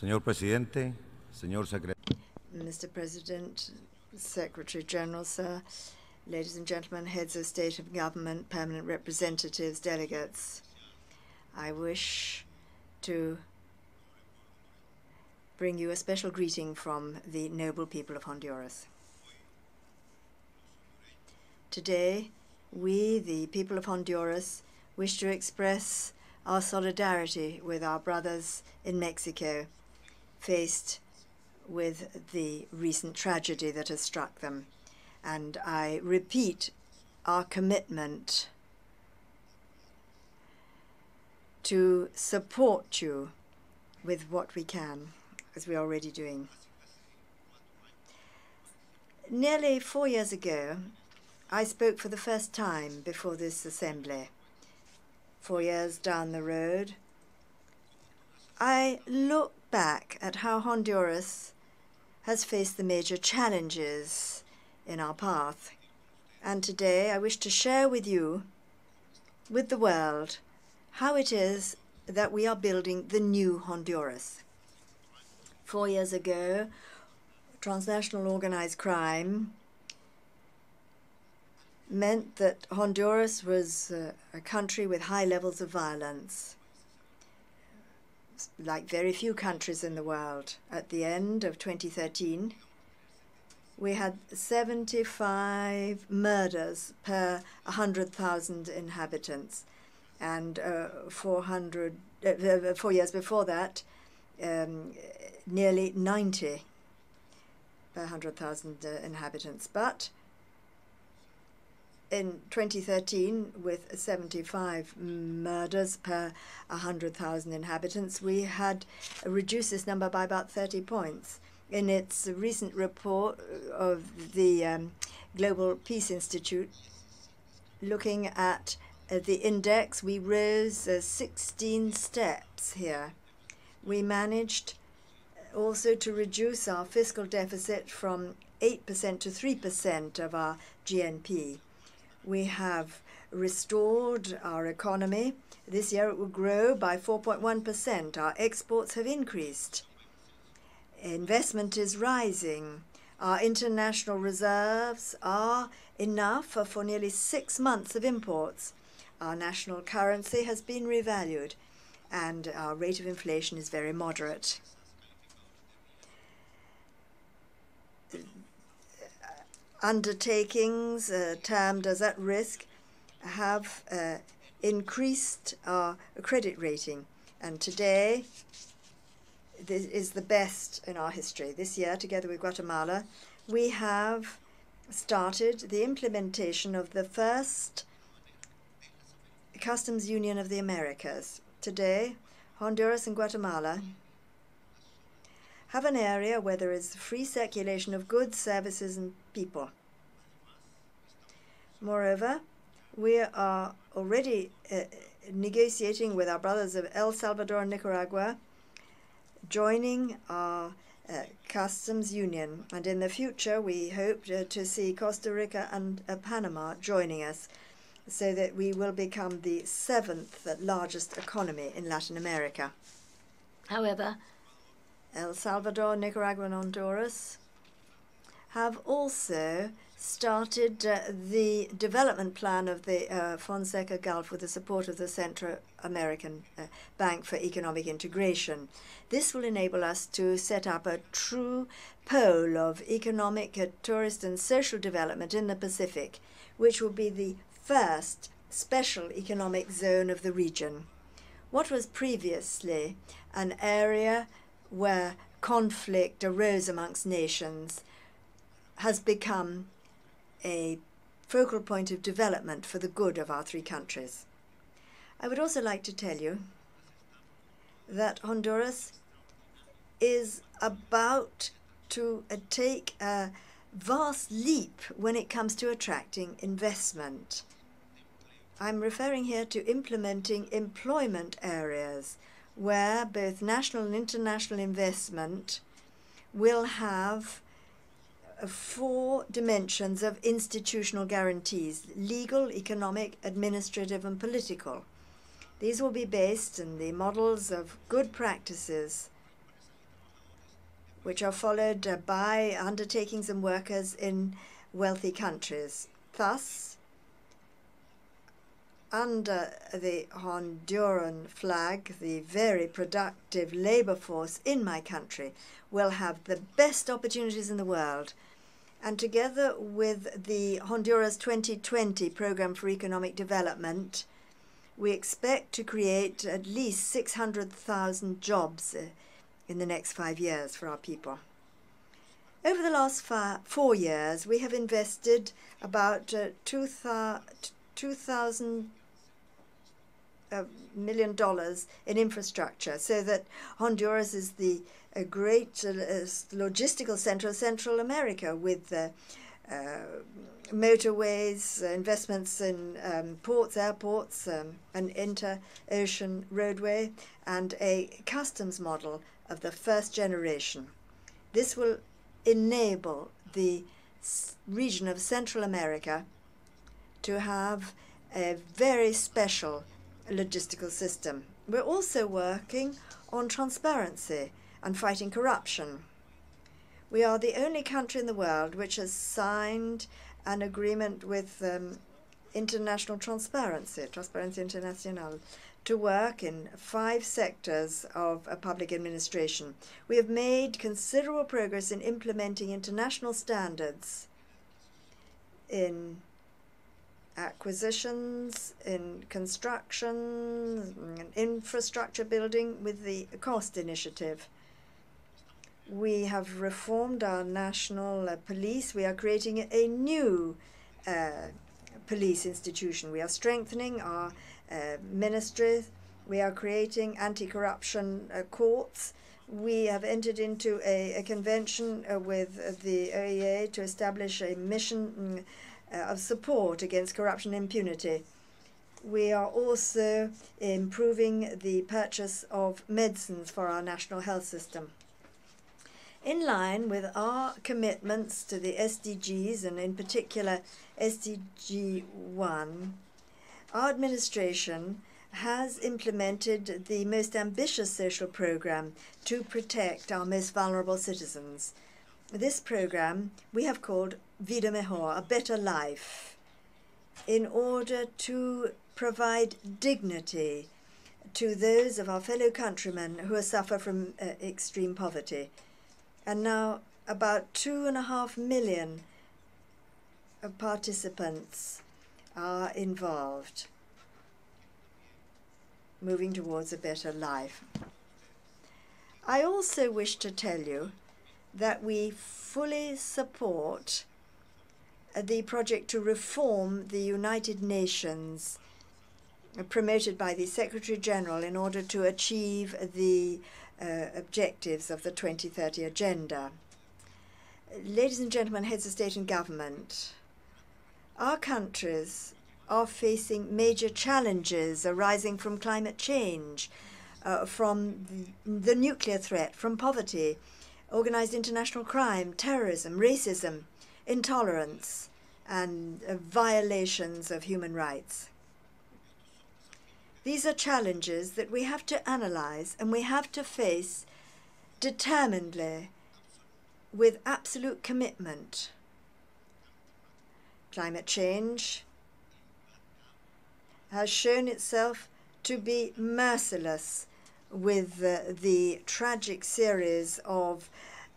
Señor Presidente, señor secretario. Mr. President, Secretary General, sir, ladies and gentlemen, heads of state and government, permanent representatives, delegates, I wish to bring you a special greeting from the noble people of Honduras. Today, we, the people of Honduras, wish to express our solidarity with our brothers in Mexico faced with the recent tragedy that has struck them. And I repeat our commitment to support you with what we can, as we are already doing. Nearly four years ago, I spoke for the first time before this assembly. Four years down the road, I look back at how Honduras has faced the major challenges in our path. And today I wish to share with you, with the world, how it is that we are building the new Honduras. Four years ago, transnational organized crime meant that Honduras was uh, a country with high levels of violence like very few countries in the world. At the end of 2013, we had 75 murders per 100,000 inhabitants. And uh, 400, uh, four years before that, um, nearly 90 per 100,000 uh, inhabitants. But in 2013, with 75 murders per 100,000 inhabitants, we had reduced this number by about 30 points. In its recent report of the um, Global Peace Institute, looking at uh, the index, we rose uh, 16 steps here. We managed also to reduce our fiscal deficit from 8% to 3% of our GNP. We have restored our economy. This year it will grow by 4.1%. Our exports have increased. Investment is rising. Our international reserves are enough for nearly six months of imports. Our national currency has been revalued, and our rate of inflation is very moderate. Undertakings uh, termed as at risk have uh, increased our credit rating. And today, this is the best in our history. This year, together with Guatemala, we have started the implementation of the first customs union of the Americas. Today, Honduras and Guatemala have an area where there is free circulation of goods, services, and people. Moreover, we are already uh, negotiating with our brothers of El Salvador and Nicaragua, joining our uh, customs union. And in the future, we hope uh, to see Costa Rica and uh, Panama joining us so that we will become the seventh largest economy in Latin America. However, El Salvador, Nicaragua, and Honduras have also started uh, the development plan of the uh, Fonseca Gulf with the support of the Central American uh, Bank for Economic Integration. This will enable us to set up a true pole of economic, uh, tourist, and social development in the Pacific, which will be the first special economic zone of the region. What was previously an area where conflict arose amongst nations has become a focal point of development for the good of our three countries. I would also like to tell you that Honduras is about to take a vast leap when it comes to attracting investment. I'm referring here to implementing employment areas where both national and international investment will have four dimensions of institutional guarantees legal, economic, administrative, and political. These will be based in the models of good practices which are followed uh, by undertakings and workers in wealthy countries. Thus, under the Honduran flag, the very productive labor force in my country will have the best opportunities in the world. And together with the Honduras 2020 Program for Economic Development, we expect to create at least 600,000 jobs uh, in the next five years for our people. Over the last four years, we have invested about uh, 2,000 uh, million dollars in infrastructure so that Honduras is the a great uh, logistical center of Central America with uh, uh motorways, uh, investments in um, ports, airports, um, an inter-ocean roadway, and a customs model of the first generation. This will enable the region of Central America to have a very special logistical system. We're also working on transparency and fighting corruption. We are the only country in the world which has signed an agreement with um, International Transparency, Transparency International, to work in five sectors of a public administration. We have made considerable progress in implementing international standards in acquisitions, in construction, in infrastructure building with the COST initiative. We have reformed our national uh, police. We are creating a new uh, police institution. We are strengthening our uh, ministries. We are creating anti-corruption uh, courts. We have entered into a, a convention uh, with the OEA to establish a mission mm, Uh, of support against corruption and impunity. We are also improving the purchase of medicines for our national health system. In line with our commitments to the SDGs, and in particular SDG 1, our administration has implemented the most ambitious social program to protect our most vulnerable citizens. This program we have called Vida Mejor, a better life, in order to provide dignity to those of our fellow countrymen who suffer from uh, extreme poverty. And now about two and a half million participants are involved moving towards a better life. I also wish to tell you that we fully support the project to reform the United Nations promoted by the Secretary General in order to achieve the uh, objectives of the 2030 Agenda. Ladies and gentlemen, heads of state and government, our countries are facing major challenges arising from climate change, uh, from the, the nuclear threat, from poverty, organized international crime, terrorism, racism, intolerance, and uh, violations of human rights. These are challenges that we have to analyze and we have to face determinedly with absolute commitment climate change has shown itself to be merciless with uh, the tragic series of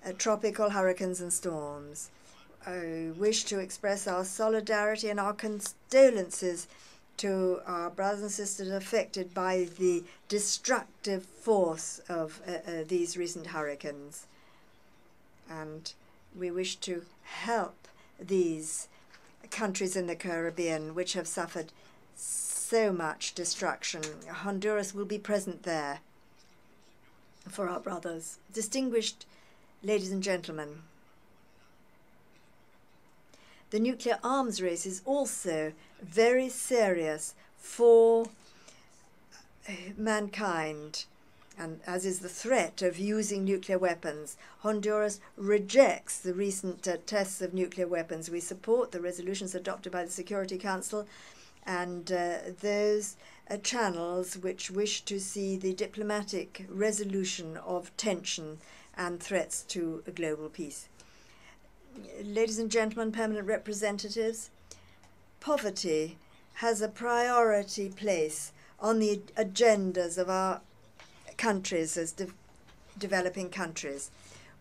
uh, tropical hurricanes and storms. I wish to express our solidarity and our condolences to our brothers and sisters affected by the destructive force of uh, uh these recent hurricanes. And we wish to help these countries in the Caribbean which have suffered so much destruction. Honduras will be present there for our brothers. Distinguished ladies and gentlemen, the nuclear arms race is also very serious for mankind and as is the threat of using nuclear weapons. Honduras rejects the recent uh, tests of nuclear weapons. We support the resolutions adopted by the Security Council and uh, those uh, channels which wish to see the diplomatic resolution of tension and threats to global peace. Ladies and gentlemen, permanent representatives, poverty has a priority place on the agendas of our countries as de developing countries.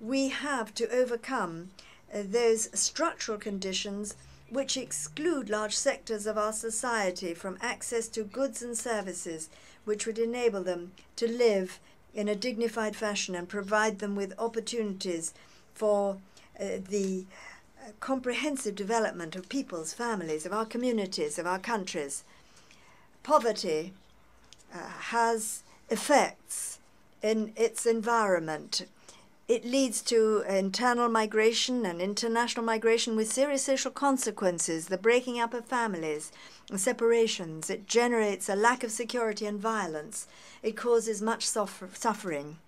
We have to overcome uh, those structural conditions which exclude large sectors of our society from access to goods and services which would enable them to live in a dignified fashion and provide them with opportunities for the uh, comprehensive development of people's families, of our communities, of our countries. Poverty uh, has effects in its environment it leads to internal migration and international migration with serious social consequences, the breaking up of families, separations. It generates a lack of security and violence. It causes much suffer suffering.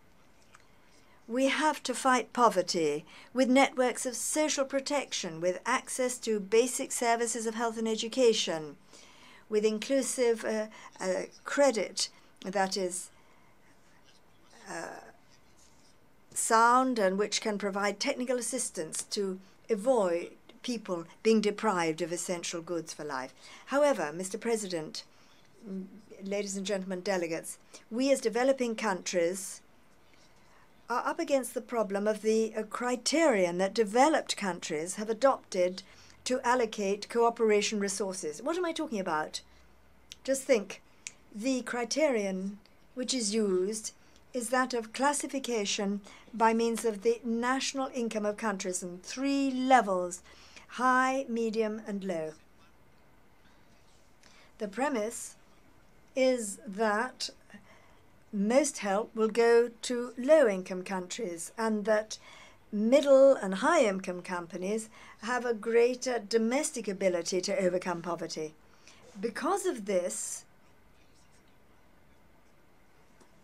We have to fight poverty with networks of social protection, with access to basic services of health and education, with inclusive uh, uh, credit that is uh, sound and which can provide technical assistance to avoid people being deprived of essential goods for life. However, Mr. President, mm, ladies and gentlemen delegates, we as developing countries are up against the problem of the uh, criterion that developed countries have adopted to allocate cooperation resources. What am I talking about? Just think, the criterion which is used is that of classification by means of the national income of countries in three levels high, medium, and low. The premise is that most help will go to low income countries and that middle and high income companies have a greater domestic ability to overcome poverty. Because of this,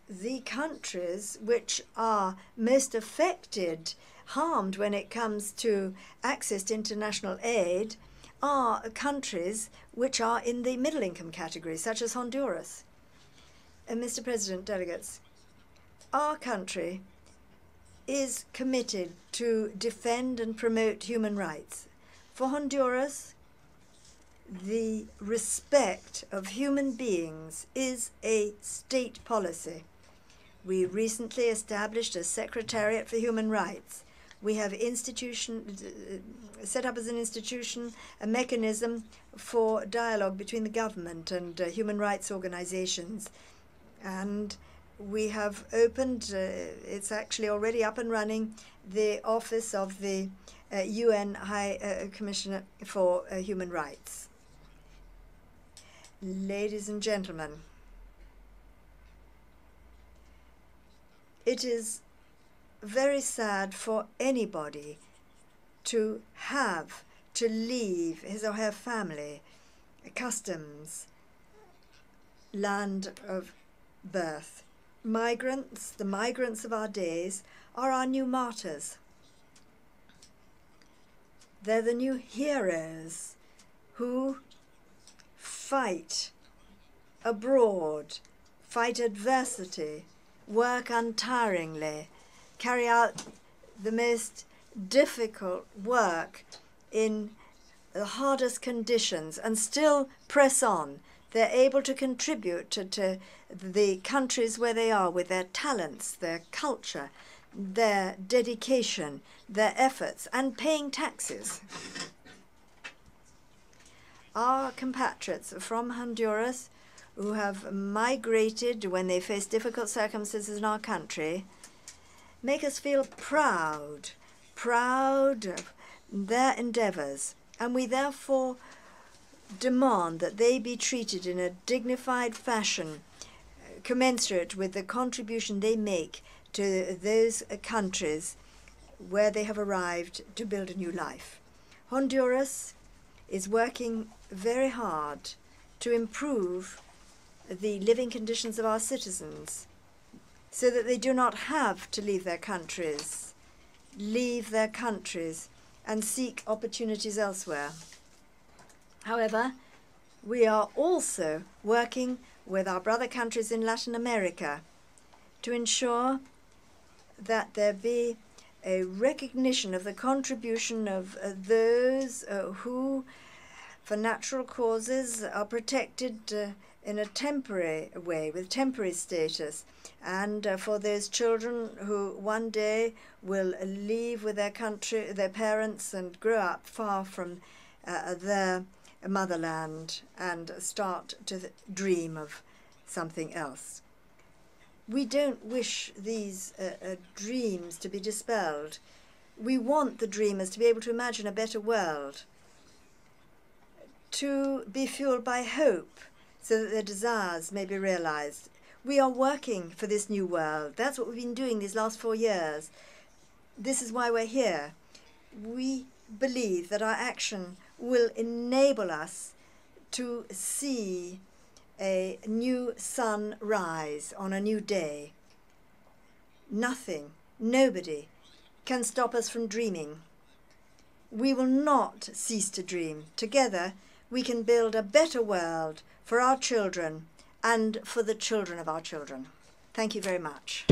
the countries which are most affected, harmed when it comes to access to international aid, are countries which are in the middle income category, such as Honduras. And Mr. President, delegates, our country is committed to defend and promote human rights. For Honduras, the respect of human beings is a state policy. We recently established a Secretariat for Human Rights. We have institution uh, set up as an institution a mechanism for dialogue between the government and uh, human rights organizations. And we have opened, uh, it's actually already up and running, the office of the UN uh, High uh, Commissioner for uh, Human Rights. Ladies and gentlemen, It is very sad for anybody to have to leave his or her family, customs, land of birth. Migrants, the migrants of our days, are our new martyrs. They're the new heroes who fight abroad, fight adversity, work untiringly, carry out the most difficult work in the hardest conditions and still press on. They're able to contribute to, to the countries where they are with their talents, their culture, their dedication, their efforts, and paying taxes. Our compatriots from Honduras who have migrated when they face difficult circumstances in our country make us feel proud, proud of their endeavours, and we therefore demand that they be treated in a dignified fashion commensurate with the contribution they make to those countries where they have arrived to build a new life. Honduras is working very hard to improve the living conditions of our citizens so that they do not have to leave their countries, leave their countries and seek opportunities elsewhere. However, we are also working with our brother countries in Latin America to ensure that there be a recognition of the contribution of uh, those uh, who, for natural causes, are protected uh, in a temporary way, with temporary status, and uh, for those children who one day will leave with their country, their parents, and grow up far from uh, their motherland and start to dream of something else. We don't wish these uh, uh, dreams to be dispelled. We want the dreamers to be able to imagine a better world, to be fueled by hope so that their desires may be realized. We are working for this new world. That's what we've been doing these last four years. This is why we're here. We believe that our action will enable us to see a new sun rise on a new day. Nothing, nobody can stop us from dreaming. We will not cease to dream. Together, we can build a better world for our children and for the children of our children. Thank you very much.